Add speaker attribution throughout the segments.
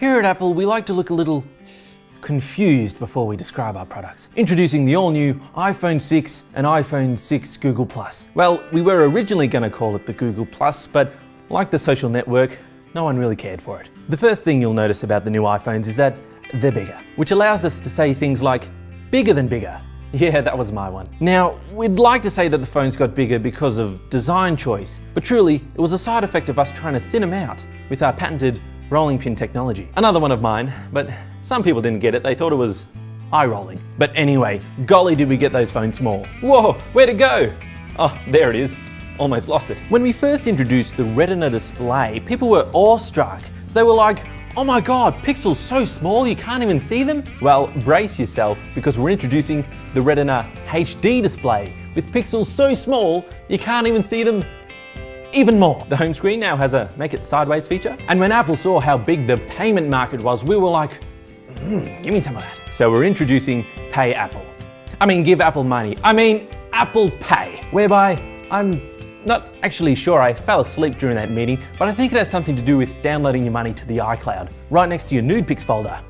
Speaker 1: Here at Apple, we like to look a little confused before we describe our products. Introducing the all-new iPhone 6 and iPhone 6 Google+. Well, we were originally going to call it the Google+, but like the social network, no one really cared for it. The first thing you'll notice about the new iPhones is that they're bigger, which allows us to say things like bigger than bigger. Yeah, that was my one. Now, we'd like to say that the phones got bigger because of design choice, but truly, it was a side effect of us trying to thin them out with our patented rolling pin technology. Another one of mine, but some people didn't get it, they thought it was eye rolling. But anyway, golly did we get those phones small. Whoa, where'd it go? Oh, there it is. Almost lost it. When we first introduced the Retina display, people were awestruck. They were like, oh my god, pixels so small you can't even see them? Well, brace yourself because we're introducing the Retina HD display with pixels so small you can't even see them even more. The home screen now has a make it sideways feature. And when Apple saw how big the payment market was, we were like, mm, give me some of that. So we're introducing Pay Apple. I mean, give Apple money. I mean, Apple Pay, whereby I'm not actually sure I fell asleep during that meeting, but I think it has something to do with downloading your money to the iCloud, right next to your nude pics folder.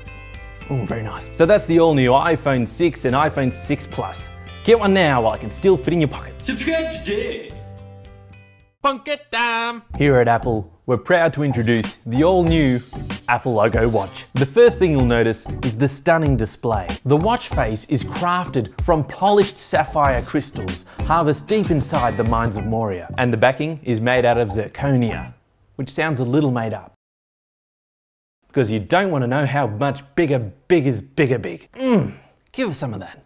Speaker 1: Oh, very nice. So that's the all new iPhone 6 and iPhone 6 Plus. Get one now while it can still fit in your pocket.
Speaker 2: Subscribe today.
Speaker 1: Funk it. Here at Apple, we're proud to introduce the all new Apple logo watch. The first thing you'll notice is the stunning display. The watch face is crafted from polished sapphire crystals harvested deep inside the mines of Moria. And the backing is made out of zirconia, which sounds a little made up. Because you don't want to know how much bigger big is bigger big. Mmm, give us some of that.